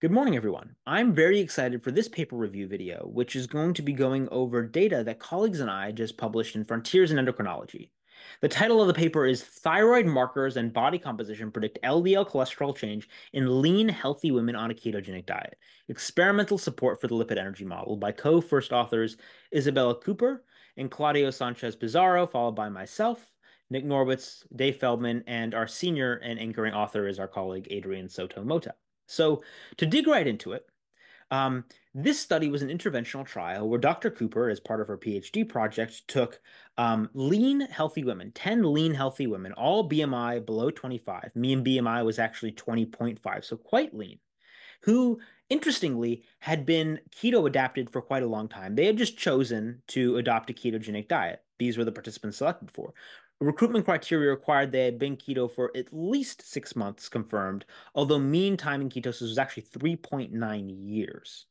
Good morning, everyone. I'm very excited for this paper review video, which is going to be going over data that colleagues and I just published in Frontiers in Endocrinology. The title of the paper is Thyroid Markers and Body Composition Predict LDL Cholesterol Change in Lean, Healthy Women on a Ketogenic Diet. Experimental Support for the Lipid Energy Model by co-first authors Isabella Cooper and Claudio Sanchez Pizarro, followed by myself, Nick Norwitz, Dave Feldman, and our senior and anchoring author is our colleague Adrian Soto Mota. So to dig right into it, um, this study was an interventional trial where Dr. Cooper, as part of her PhD project, took um, lean, healthy women, 10 lean, healthy women, all BMI below 25. Mean BMI was actually 20.5, so quite lean, who, interestingly, had been keto adapted for quite a long time. They had just chosen to adopt a ketogenic diet. These were the participants selected for recruitment criteria required they had been keto for at least six months confirmed, although mean time in ketosis was actually 3.9 years.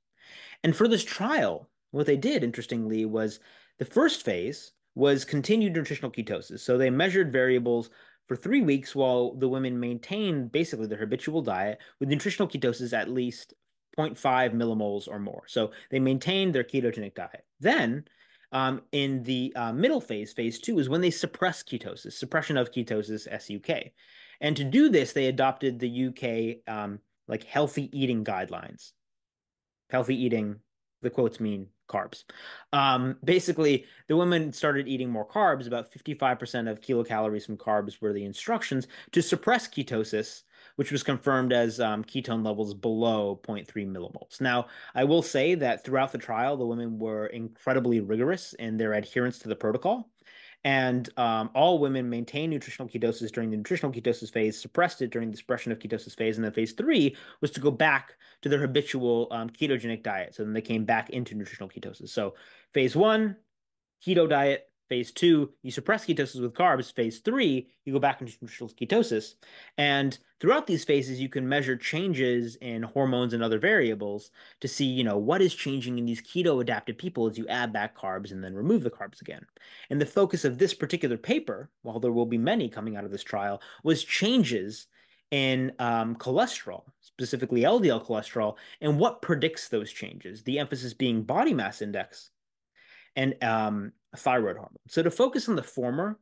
And for this trial, what they did, interestingly, was the first phase was continued nutritional ketosis. So they measured variables for three weeks while the women maintained basically their habitual diet with nutritional ketosis at least 0.5 millimoles or more. So they maintained their ketogenic diet. Then um, in the uh, middle phase, phase two, is when they suppress ketosis, suppression of ketosis, SUK. And to do this, they adopted the UK um, like healthy eating guidelines. Healthy eating, the quotes mean carbs. Um, basically, the women started eating more carbs. About 55% of kilocalories from carbs were the instructions to suppress ketosis, which was confirmed as um, ketone levels below 0.3 millimoles. Now, I will say that throughout the trial, the women were incredibly rigorous in their adherence to the protocol. And um, all women maintained nutritional ketosis during the nutritional ketosis phase, suppressed it during the suppression of ketosis phase. And then phase three was to go back to their habitual um, ketogenic diet. So then they came back into nutritional ketosis. So phase one, keto diet. Phase two, you suppress ketosis with carbs. Phase three, you go back into nutritional ketosis. And throughout these phases, you can measure changes in hormones and other variables to see, you know, what is changing in these keto adapted people as you add back carbs and then remove the carbs again. And the focus of this particular paper, while there will be many coming out of this trial, was changes in um, cholesterol, specifically LDL cholesterol, and what predicts those changes. The emphasis being body mass index and um, thyroid hormone. So to focus on the former,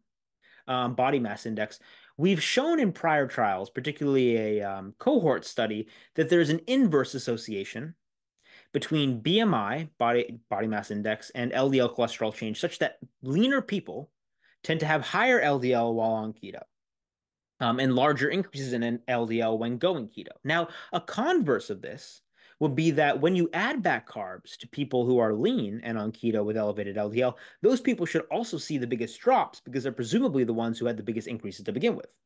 um, body mass index, we've shown in prior trials, particularly a um, cohort study, that there's an inverse association between BMI, body body mass index, and LDL cholesterol change, such that leaner people tend to have higher LDL while on keto. Um, and larger increases in an LDL when going keto. Now, a converse of this would be that when you add back carbs to people who are lean and on keto with elevated LDL, those people should also see the biggest drops because they're presumably the ones who had the biggest increases to begin with.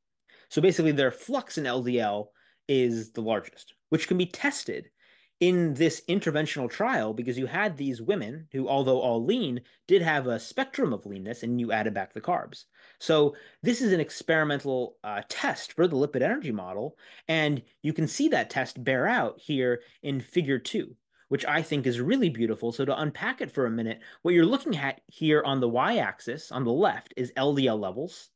So basically, their flux in LDL is the largest, which can be tested in this interventional trial because you had these women who, although all lean, did have a spectrum of leanness and you added back the carbs. So this is an experimental uh, test for the lipid energy model. And you can see that test bear out here in figure two, which I think is really beautiful. So to unpack it for a minute, what you're looking at here on the y-axis on the left is LDL levels.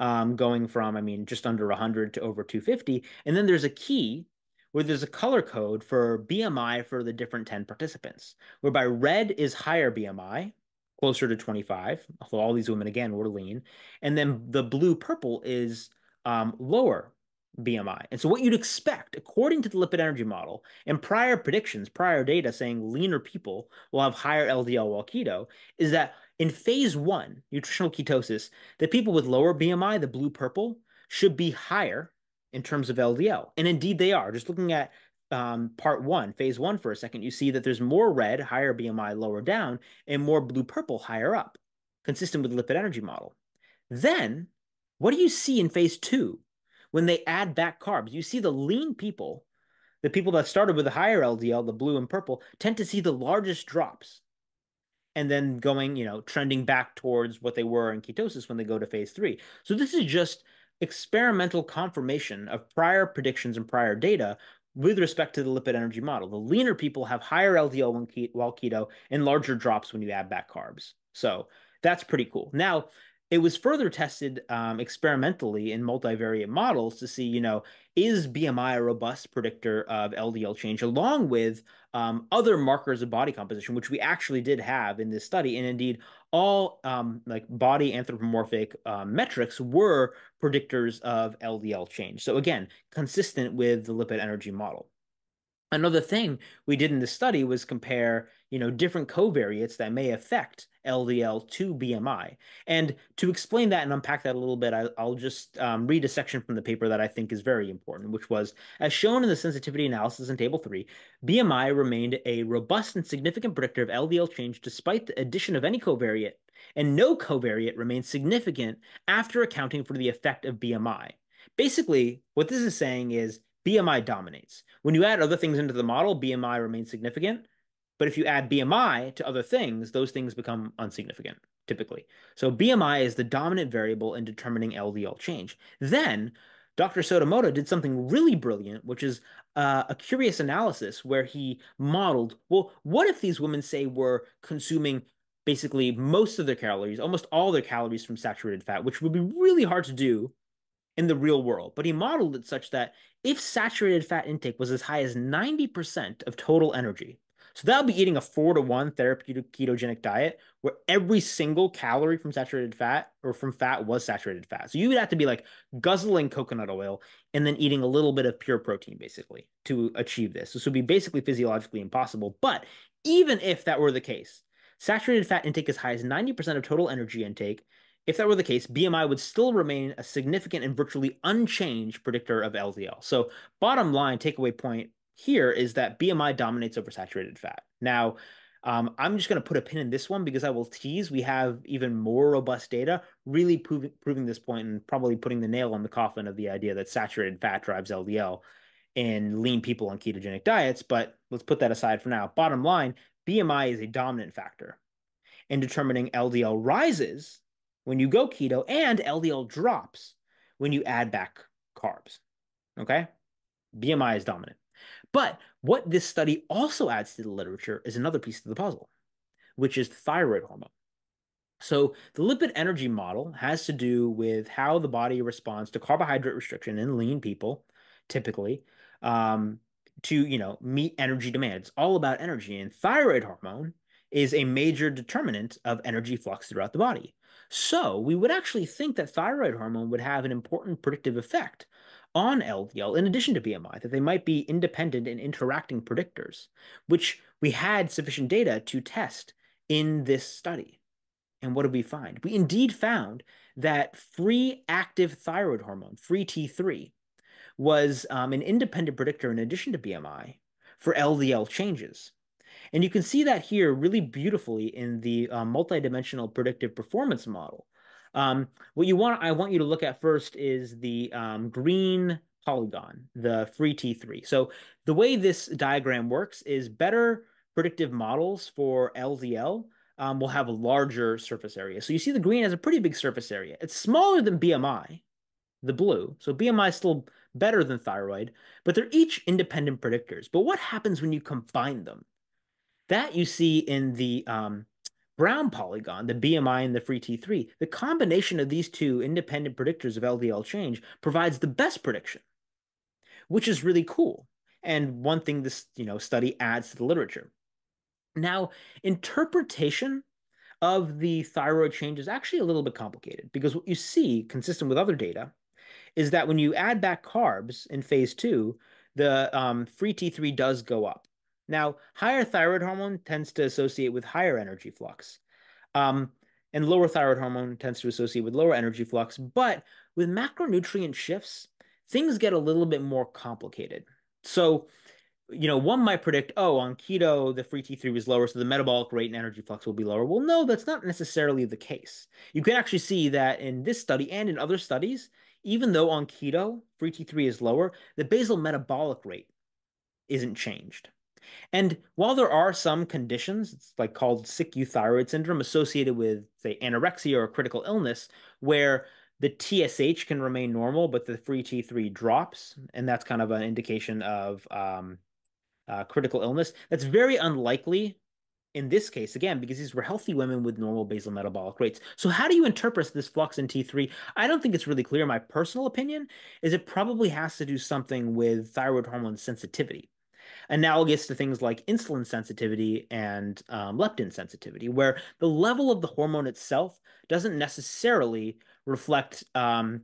Um, going from, I mean, just under 100 to over 250. And then there's a key where there's a color code for BMI for the different 10 participants, whereby red is higher BMI, closer to 25, although all these women, again, were lean. And then the blue purple is um, lower BMI. And so what you'd expect, according to the lipid energy model and prior predictions, prior data saying leaner people will have higher LDL while keto, is that in phase one, nutritional ketosis, the people with lower BMI, the blue purple, should be higher in terms of LDL. And indeed they are. Just looking at um, part one, phase one for a second, you see that there's more red, higher BMI lower down, and more blue purple higher up, consistent with the lipid energy model. Then, what do you see in phase two when they add back carbs? You see the lean people, the people that started with the higher LDL, the blue and purple, tend to see the largest drops. And then going, you know, trending back towards what they were in ketosis when they go to phase three. So this is just experimental confirmation of prior predictions and prior data with respect to the lipid energy model. The leaner people have higher LDL while keto and larger drops when you add back carbs. So that's pretty cool. Now, it was further tested um, experimentally in multivariate models to see, you know, is BMI a robust predictor of LDL change, along with um, other markers of body composition, which we actually did have in this study. And indeed, all um, like body anthropomorphic uh, metrics were predictors of LDL change. So again, consistent with the lipid energy model. Another thing we did in the study was compare, you know, different covariates that may affect LDL to BMI. And to explain that and unpack that a little bit, I, will just um, read a section from the paper that I think is very important, which was, as shown in the sensitivity analysis in Table 3, BMI remained a robust and significant predictor of LDL change despite the addition of any covariate, and no covariate remains significant after accounting for the effect of BMI. Basically, what this is saying is BMI dominates. When you add other things into the model, BMI remains significant. But if you add BMI to other things, those things become unsignificant, typically. So BMI is the dominant variable in determining LDL change. Then Dr. Soto Mota did something really brilliant, which is uh, a curious analysis where he modeled, well, what if these women, say, were consuming basically most of their calories, almost all their calories from saturated fat, which would be really hard to do in the real world, but he modeled it such that if saturated fat intake was as high as 90% of total energy, so that would be eating a four to one therapeutic ketogenic diet where every single calorie from saturated fat or from fat was saturated fat. So you would have to be like guzzling coconut oil and then eating a little bit of pure protein basically to achieve this. This would be basically physiologically impossible. But even if that were the case, saturated fat intake as high as 90% of total energy intake if that were the case, BMI would still remain a significant and virtually unchanged predictor of LDL. So, bottom line takeaway point here is that BMI dominates over saturated fat. Now, um, I'm just going to put a pin in this one because I will tease we have even more robust data really proving, proving this point and probably putting the nail on the coffin of the idea that saturated fat drives LDL in lean people on ketogenic diets. But let's put that aside for now. Bottom line, BMI is a dominant factor in determining LDL rises when you go keto and LDL drops when you add back carbs. Okay? BMI is dominant. But what this study also adds to the literature is another piece of the puzzle, which is thyroid hormone. So the lipid energy model has to do with how the body responds to carbohydrate restriction in lean people, typically, um, to you know meet energy demand. It's all about energy, and thyroid hormone is a major determinant of energy flux throughout the body. So we would actually think that thyroid hormone would have an important predictive effect on LDL in addition to BMI, that they might be independent and interacting predictors, which we had sufficient data to test in this study. And what did we find? We indeed found that free active thyroid hormone, free T3, was um, an independent predictor in addition to BMI for LDL changes. And you can see that here really beautifully in the uh, multidimensional predictive performance model. Um, what you want, I want you to look at first is the um, green polygon, the free T3. So the way this diagram works is better predictive models for LDL um, will have a larger surface area. So you see the green has a pretty big surface area. It's smaller than BMI, the blue. So BMI is still better than thyroid, but they're each independent predictors. But what happens when you combine them? That you see in the um, brown polygon, the BMI and the free T3. The combination of these two independent predictors of LDL change provides the best prediction, which is really cool. And one thing this you know study adds to the literature. Now, interpretation of the thyroid change is actually a little bit complicated because what you see, consistent with other data, is that when you add back carbs in phase two, the um, free T3 does go up. Now, higher thyroid hormone tends to associate with higher energy flux. Um, and lower thyroid hormone tends to associate with lower energy flux. But with macronutrient shifts, things get a little bit more complicated. So, you know, one might predict, oh, on keto, the free T3 was lower, so the metabolic rate and energy flux will be lower. Well, no, that's not necessarily the case. You can actually see that in this study and in other studies, even though on keto, free T3 is lower, the basal metabolic rate isn't changed. And while there are some conditions, it's like called sick euthyroid syndrome associated with, say, anorexia or critical illness, where the TSH can remain normal, but the free T3 drops, and that's kind of an indication of um, uh, critical illness. That's very unlikely in this case, again, because these were healthy women with normal basal metabolic rates. So, how do you interpret this flux in T3? I don't think it's really clear. My personal opinion is it probably has to do something with thyroid hormone sensitivity analogous to things like insulin sensitivity and um, leptin sensitivity, where the level of the hormone itself doesn't necessarily reflect um,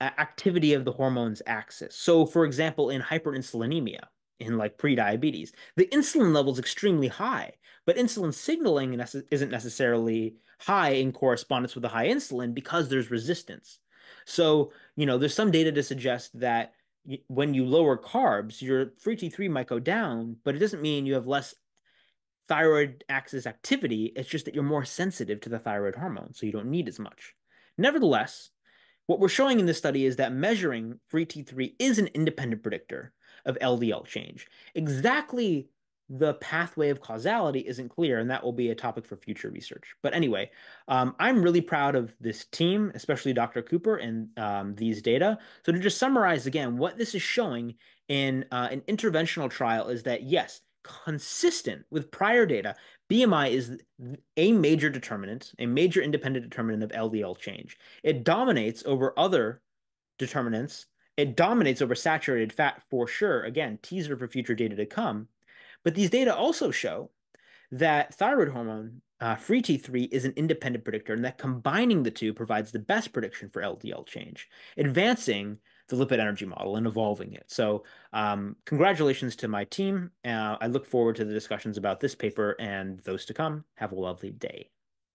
activity of the hormone's axis. So, for example, in hyperinsulinemia, in like prediabetes, the insulin level is extremely high, but insulin signaling isn't necessarily high in correspondence with the high insulin because there's resistance. So, you know, there's some data to suggest that when you lower carbs, your free T3 might go down, but it doesn't mean you have less thyroid axis activity. It's just that you're more sensitive to the thyroid hormone, so you don't need as much. Nevertheless, what we're showing in this study is that measuring free T3 is an independent predictor of LDL change. Exactly the pathway of causality isn't clear, and that will be a topic for future research. But anyway, um, I'm really proud of this team, especially Dr. Cooper and um, these data. So to just summarize again, what this is showing in uh, an interventional trial is that yes, consistent with prior data, BMI is a major determinant, a major independent determinant of LDL change. It dominates over other determinants. It dominates over saturated fat for sure. Again, teaser for future data to come but these data also show that thyroid hormone, uh, free T3, is an independent predictor, and that combining the two provides the best prediction for LDL change, advancing the lipid energy model and evolving it. So, um, congratulations to my team. Uh, I look forward to the discussions about this paper and those to come. Have a lovely day.